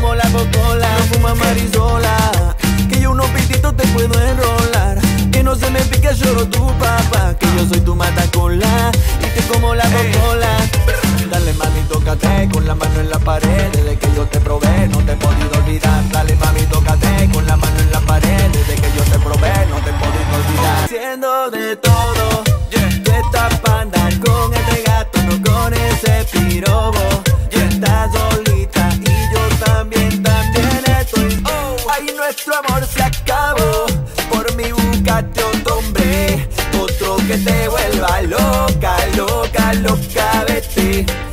como la cocola, no fuma marisola. Que yo unos pititos te puedo enrolar. Que no se me pique lloro tu papá. Que yo soy tu matacola y te como la cocola. Dale mami, tócate con la mano en la pared. Desde que yo te probé, no te he podido olvidar. Dale mami, tócate con la mano en la pared. Desde que yo te probé, no te he podido olvidar. Haciendo de todo, tú estás para andar con este gato, no con ese pirobo. Nuestro amor se acabó. Por mi buscate otro hombre, otro que te vuelva loca, loca, loca, vete.